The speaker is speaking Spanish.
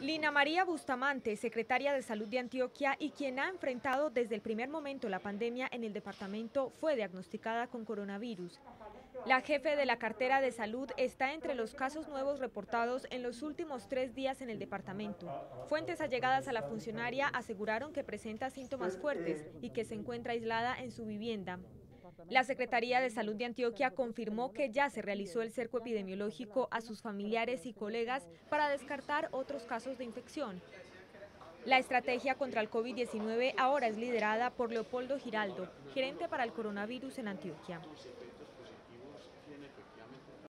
Lina María Bustamante, secretaria de Salud de Antioquia y quien ha enfrentado desde el primer momento la pandemia en el departamento, fue diagnosticada con coronavirus. La jefe de la cartera de salud está entre los casos nuevos reportados en los últimos tres días en el departamento. Fuentes allegadas a la funcionaria aseguraron que presenta síntomas fuertes y que se encuentra aislada en su vivienda. La Secretaría de Salud de Antioquia confirmó que ya se realizó el cerco epidemiológico a sus familiares y colegas para descartar otros casos de infección. La estrategia contra el COVID-19 ahora es liderada por Leopoldo Giraldo, gerente para el coronavirus en Antioquia.